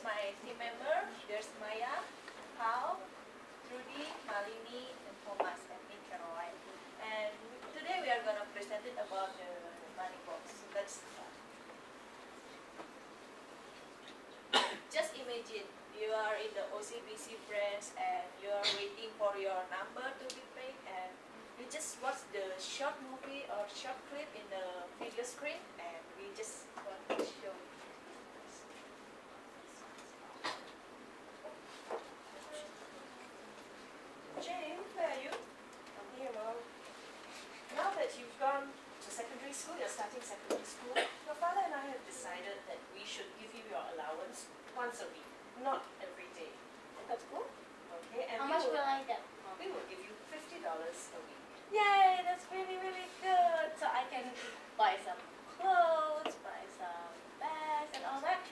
is my team member. There's Maya, Paul, Trudy, Malini, and Thomas, and me, Caroline. And today we are gonna present it about the money box. So that's just imagine you are in the OCBC branch and you are waiting for your number to be paid and you just watch the short movie or short clip in the video screen and we just want to show you. Jane, where are you? I'm here, Mom. Now that you've gone to secondary school, you're starting secondary school, your father and I have decided that we should give you your allowance once a week, not every day. That's cool. Okay? And How we much will, will I get, Mom? we will give you fifty dollars a week. Yay, that's really, really good. So I can buy some clothes, buy some bags and all that.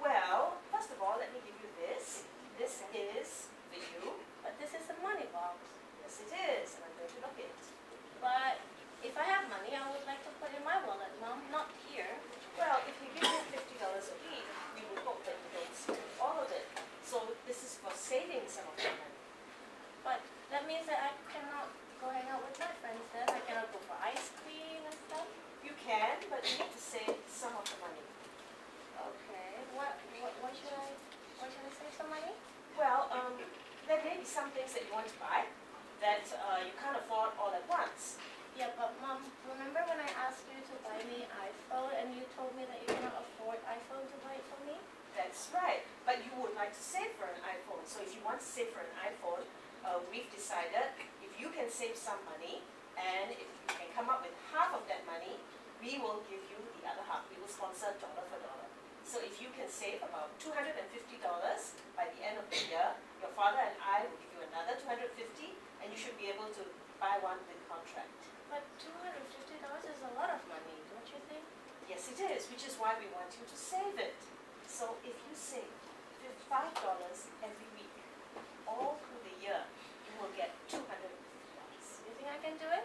Well, first of all, let me give you this. This is for you. But this is a money box. Yes, it is, and I'm going to lock it. But if I have money, I would like to put in my wallet, Mom, not here. Well, if you give you fifty dollars a week, we will hope that you don't spend all of it. So this is for saving some of your money. But that means that I cannot go hang out with my friends then. I cannot go for ice cream and stuff. You can, but you need to save some of the money. Okay. What, what, what should I, what should I save some money? Well, um, there may be some things that you want to buy that uh, you can't afford all at once. Yeah, but Mom, remember when I asked you to buy me iPhone and you told me that you cannot afford iPhone to buy it for me? That's right. But you would like to save for an iPhone. So if you want to save for an iPhone, uh, we've decided if you can save some money and if you can come up with half of that money, we will give you the other half. We will sponsor dollar for dollar. So if you can save about $250 by the end of the year, your father and I will give you another 250 and you should be able to buy one with contract. But two hundred fifty dollars is a lot of money, don't you think? Yes, it is, which is why we want you to save it. So if you save five dollars every week, all through the year, you will get two hundred and fifty dollars. You think I can do it?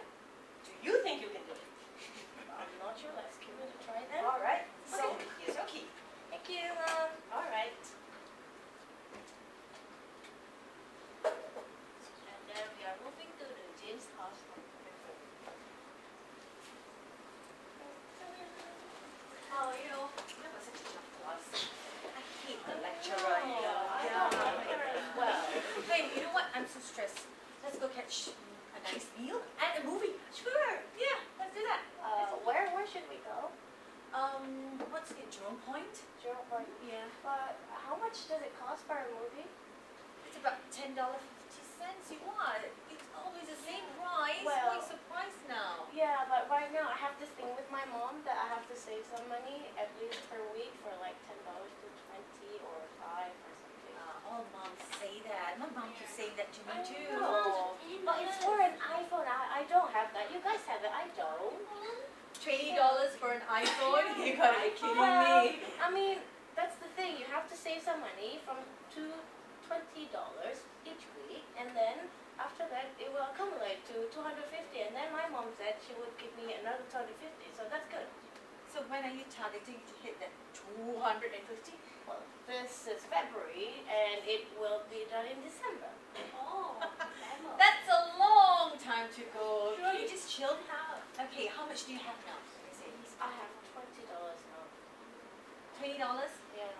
Do you think you can do it? I'm not sure. Let's give it a try then. All right, so Okay. here's your key. Thank you, Mom. All right. And then we are moving to the James house from Oh, you know, you have such a tough class. I hate the lecturer, you know. I don't like her as well. Hey, you know what? I'm so stressed. Let's go catch a nice meal and a movie. Sure. Yeah, let's do that. Uh, where, where should we go? Um, what's it? Jurong Point? Gerald Park. Yeah. But how much does it cost for a movie? It's about ten dollar fifty cents. You want? It's always the same price. Well- Why surprised now? Yeah, but right now I have this thing with my mom that I have to save some money at least per week for like ten dollars to twenty or five or something. Uh, all moms say that. My mom keeps saying that to me too. but it's for an iPhone. I, I don't have that. You guys have it. I don't. Twenty dollars for an iPhone? You gotta be kidding Well, me. I mean, that's the thing. You have to save some money from two twenty dollars each week, and then after that it will accumulate to two hundred fifty. And then my mom said she would give me another two hundred fifty, so that's good. So when are you targeting to hit that two hundred and fifty? Well, this is February, and it will be done in December. Oh, that's a long time to go. Sure. You just chilled out. Okay, how much do you have now? Let me see. I have twenty dollars now. Twenty dollars? Yeah.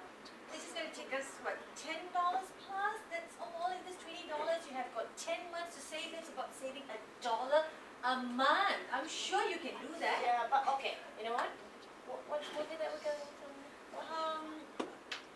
This is gonna take us, what, ten dollars plus? That's all in this twenty dollars. You have got ten months to save. It's about saving a dollar a month. I'm sure you can do that. Yeah, but okay. You know what? What what's movie that we're going to? Um,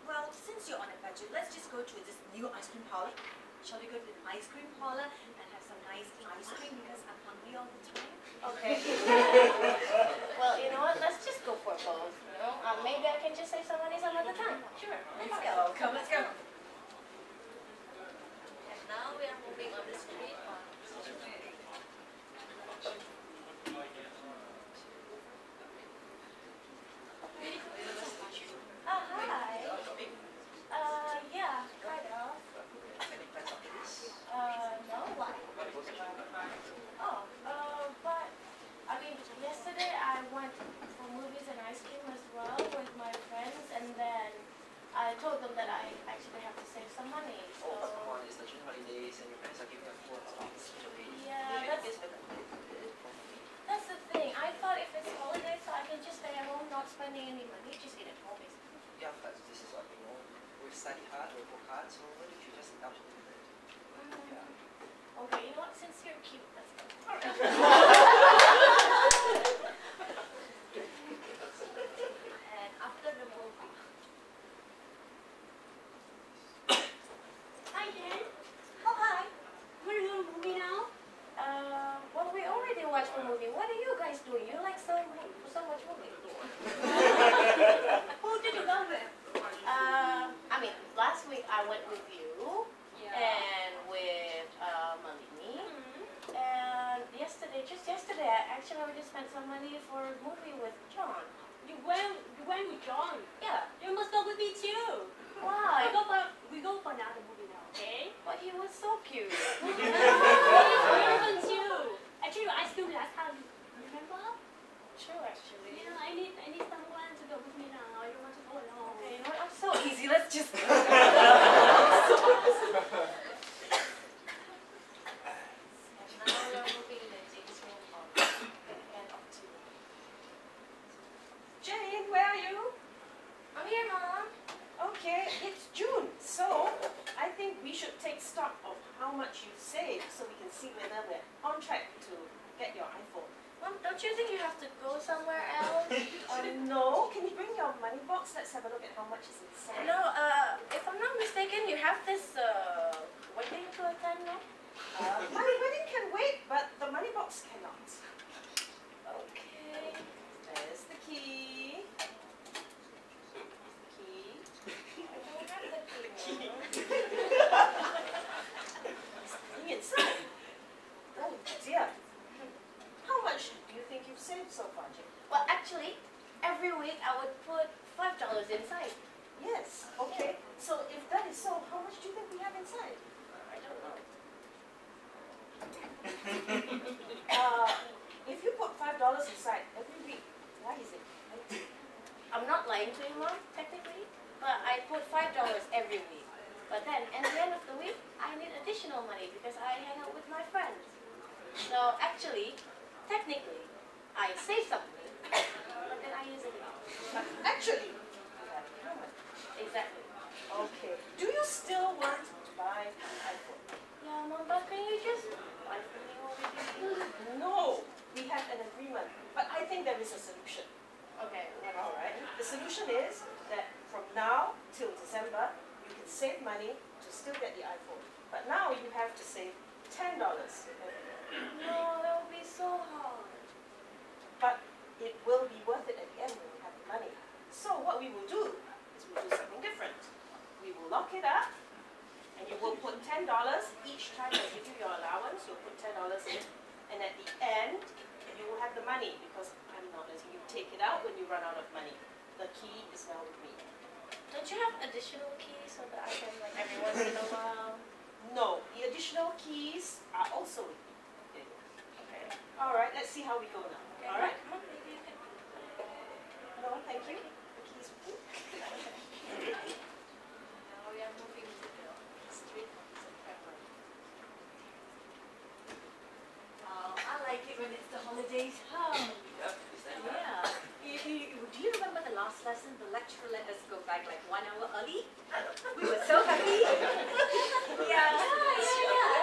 well, since you're on a budget, let's just go to this new ice cream parlor. Shall we go to the ice cream parlor and have some nice ice cream because I'm hungry all the time? Okay. well, you know what? Let's just go for both. You know, uh, maybe I can just save some money some other time. Sure. Let's go. Come, let's go. And now we are moving on the street. Oh, hi. Uh, yeah, kind of. Uh, no, why? Oh, uh, but, I mean, yesterday I went for movies and ice cream as well with my friends, and then I told them that I yeah, but this is what you know. We study hard, we work hard, so why don't you just indulge a little? Yeah. Okay, you know what? Since you're cute, let's go. and after the movie. Hi, Jen. Oh hi. We're doing a movie now. Uh, well, we already watched the movie. What are you guys doing? You like so so much movie. творчество. Don't you think you have to go somewhere else? Um, no, can you bring your money box? Let's have a look at how much is inside. No, uh, if I'm not mistaken, you have this uh, wedding to attend, no? Uh, my wedding can wait, but the money box cannot. Okay. There's the key. Key. I don't have the key. Mom. Nothing inside. Oh dear. How much do you think you've saved so far, Jane? Well, actually, every week I would put five dollars inside. Yes. Okay. So if that is so, how much do you think we have inside? I don't know. Uh, if you put five dollars inside every week, why is it? I'm not lying to you, Mom, technically, but I put five dollars every week. But then, at the end of the week, I need additional money because I hang out with my friends. So actually, technically, I save something, but then I use it all. But actually, how much? Exactly. Okay. Do you still want to buy an iPhone? Yeah, Mom, but can you just buy for me already? No. We have an agreement, but I think there is a solution. Okay, what All right. The solution is that from now till December, you can save money to still get the iPhone. But now you have to save ten dollars. No, that would be so hard. But it will be worth it at the end when we have the money. So what we will do is we'll do something different. We will lock it up, and you will put ten dollars each time I give you your allowance. You'll put ten dollars in, and at the end, you will have the money because I'm not letting you take it out when you run out of money. The key is now with me. Don't you have additional keys so that I can, like, every once in a while? No, the additional keys are also with me. Okay. Okay. All right, let's see how we go now. Okay, All right. Mom, maybe you can. No, thank you. The keys with me. Now we are moving to the street of September. Oh, I like it when it's the holidays home. Yeah. You, you, do you remember the last lesson? The lecturer let us go back like one hour early. We were so happy. yeah.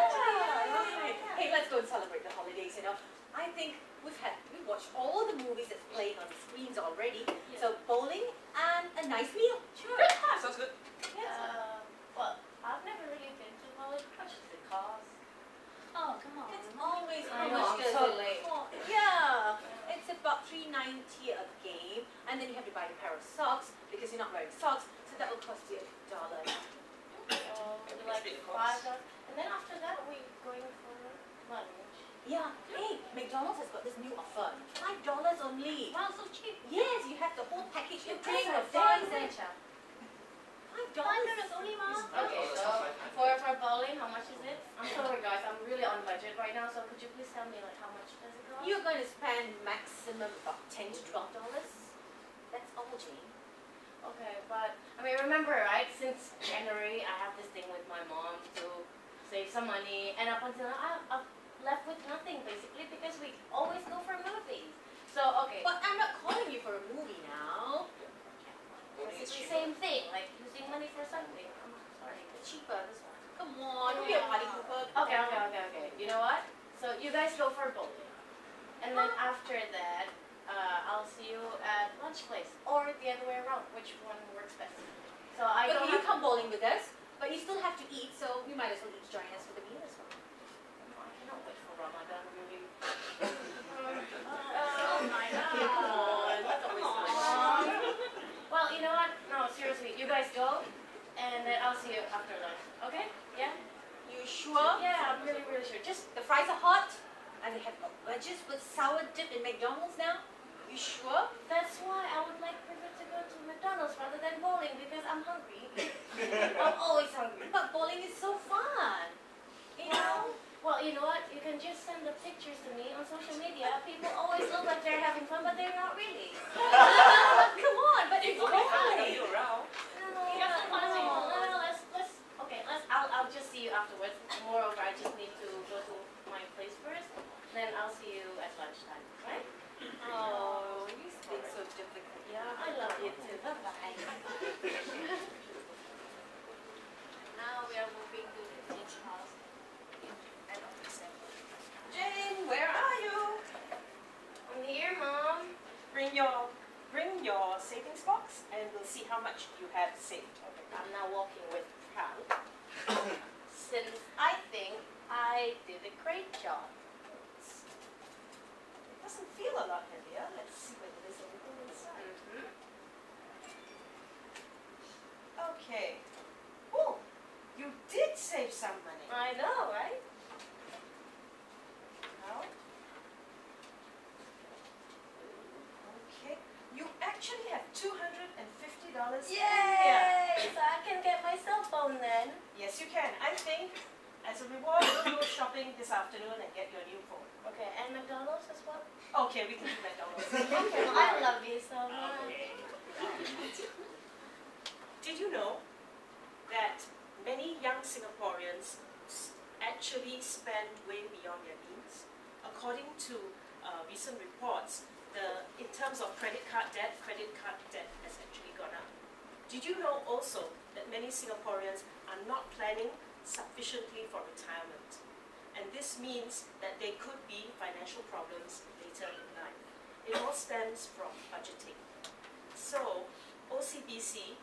Right. Hey, let's go and celebrate the holidays. You know, I think we've had we watched all the movies that's playing on the screens already. So bowling and a nice meal. Sure. Sounds good. Uh, well, I've never really been to college. How much does it cost? Oh, come on. It's always I how know, much I'm does so it late. cost? Yeah, it's about three ninety a game, and then you have to buy a pair of socks because you're not wearing socks, so that will cost you a dollar. Um, like five dollars. And then after that, we're going for lunch. Yeah. Hey, McDonald's has got this new offer. Five dollars only. Wow, so cheap. Yes, you have the whole package. You You drink guys a are fries very and rich, ah. five Five dollars. dollars only, ma. Okay, so for for bowling, how much is it? I'm sorry, guys. I'm really on budget right now. So could you please tell me like how much does it cost? You're going to spend maximum about ten to twelve dollars. That's all, Jane. Okay, but I mean, remember, right? Since January, I have this thing with my mom to save some money, and up until now, I've left with nothing basically because we always go for movies. So okay, But I'm not calling you for a movie now. Is it's the same thing, like using money for something. I'm sorry, it's cheaper this one. Come on, don't be a party pooper. Okay, okay, okay, okay. You know what? So you guys go for bowling. And then after that, uh, I'll see you at lunch place. Or the other way around, which one works best. So I But don't you come bowling with us, but you still have to eat, so you might as well each join us for the meal as well. I cannot wait for Ramadan, really. Oh my Well, you know what? No, seriously, you guys go, and then I'll see you after lunch. Okay? Yeah? You sure? Yeah, I'm really, really sure. Just The fries are hot, and they have wedges with sour dip in McDonald's now. You sure? that's why I would like prefer to go to McDonald's rather than bowling because I'm hungry. I'm always hungry. But bowling is so fun. You know? Well, you know what? You can just send the pictures to me on social media. People always look like they're having fun, but they're not really. Come on, but it's fun. you around. No, no, no, no, let's, let's, okay, let's, I'll, I'll just see you afterwards. Moreover, I just need to go to my place first, then I'll see you at lunchtime, right? Oh, you speak so difficult. Yeah, I love you too. Bye-bye. Now we are moving to the beach house. End of December. Jane, where are you? I'm here, Mom. Bring your, bring your savings box and we'll see how much you have saved. I'm now walking with Frank, since I think I did a great job. It doesn't feel a lot heavier. Let's see whether there's anything inside. Mm-hmm. Okay. Oh, you did save some money. I know, right? Now. Okay. You actually have two hundred and fifty dollars. Yay! So I can get my cell phone then. Yes, you can. I think as a reward, we'll go shopping this afternoon and get your new phone. Okay, and McDonald's as well? Okay, we can do McDonald's. Okay, well, I love you so much. Did you know that many young Singaporeans actually spend way beyond their means? According to uh, recent reports, the, in terms of credit card debt, credit card debt has actually gone up. Did you know also that many Singaporeans are not planning sufficiently for retirement? And this means that there could be financial problems later in life. It all stems from budgeting. So, OCBC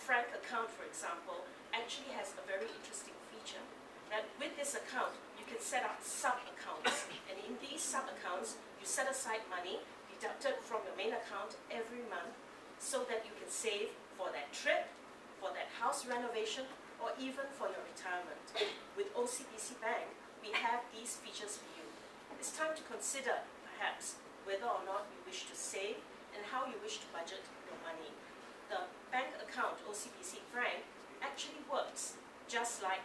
Frank account, for example, actually has a very interesting feature. That with this account, you can set up sub-accounts. And in these sub-accounts, you set aside money deducted from your main account every month so that you can save for that trip, for that house renovation, or even for your retirement. With OCBC Bank, we have these features for you. It's time to consider, perhaps, whether or not you wish to save and how you wish to budget your money the bank account, OCBC Frank, actually works just like